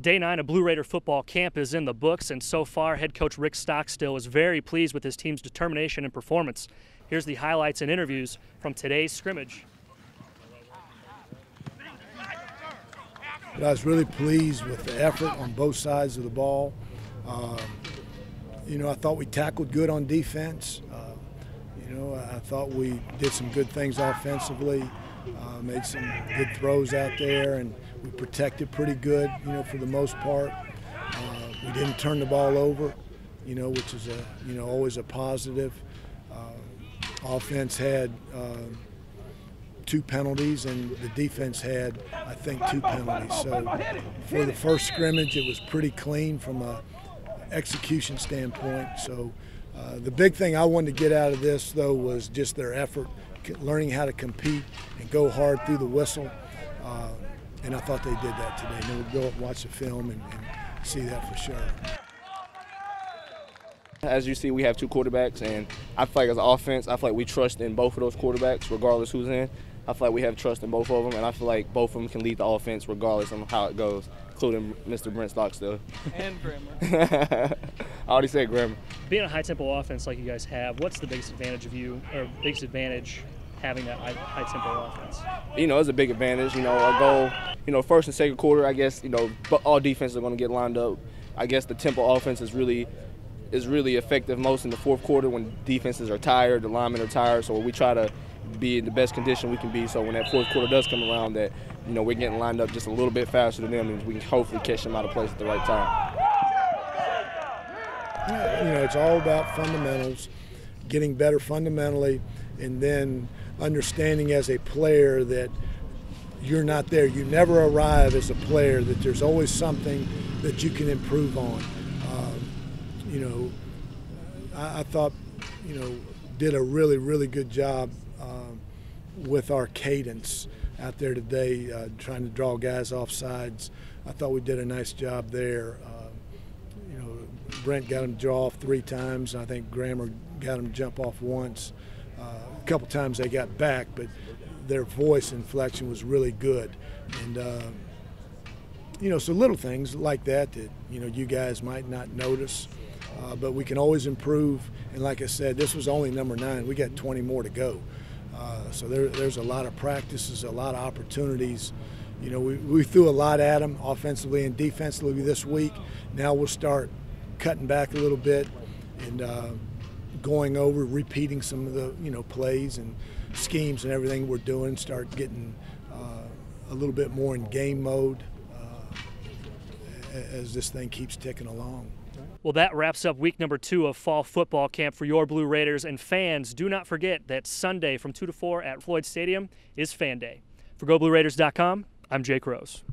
Day nine of Blue Raider football camp is in the books, and so far, head coach Rick Stockstill is very pleased with his team's determination and performance. Here's the highlights and interviews from today's scrimmage. But I was really pleased with the effort on both sides of the ball. Um, you know, I thought we tackled good on defense. Uh, you know, I thought we did some good things offensively, uh, made some good throws out there, and we protected pretty good, you know, for the most part. Uh, we didn't turn the ball over, you know, which is a, you know, always a positive. Uh, offense had um, two penalties, and the defense had, I think, two penalties. So for the first scrimmage, it was pretty clean from a execution standpoint. So uh, the big thing I wanted to get out of this, though, was just their effort, learning how to compete and go hard through the whistle. Uh, and I thought they did that today. And we'll go up and watch the film and, and see that for sure. As you see, we have two quarterbacks, and I feel like as an offense, I feel like we trust in both of those quarterbacks, regardless who's in. I feel like we have trust in both of them, and I feel like both of them can lead the offense regardless of how it goes, including Mr. Brent Stockstill. And Grammer. I already said Grammer. Being a high-tempo offense like you guys have, what's the biggest advantage of you, or biggest advantage having that high-tempo offense? You know, it's a big advantage. You know, our goal, you know, first and second quarter, I guess, you know, all defenses are going to get lined up. I guess the tempo offense is really is really effective most in the fourth quarter when defenses are tired, the linemen are tired. So we try to be in the best condition we can be. So when that fourth quarter does come around, that you know we're getting lined up just a little bit faster than them, and we can hopefully catch them out of place at the right time. You know, it's all about fundamentals, getting better fundamentally, and then understanding as a player that you're not there. You never arrive as a player. That there's always something that you can improve on. Um, you know, I, I thought, you know, did a really, really good job um, with our cadence out there today, uh, trying to draw guys off sides. I thought we did a nice job there. Uh, you know, Brent got him to draw off three times. I think Grammer got him to jump off once. Uh, a couple times they got back, but their voice inflection was really good. And uh, you know, so little things like that that you know you guys might not notice, uh, but we can always improve. And like I said, this was only number nine. We got 20 more to go. Uh, so there, there's a lot of practices, a lot of opportunities. You know, we, we threw a lot at them offensively and defensively this week. Now we'll start cutting back a little bit and uh, going over, repeating some of the you know plays and schemes and everything we're doing. Start getting uh, a little bit more in game mode uh, as this thing keeps ticking along. Well, that wraps up week number two of fall football camp for your Blue Raiders. And fans, do not forget that Sunday from 2 to 4 at Floyd Stadium is Fan Day. For GoBlueRaiders.com, I'm Jake Rose.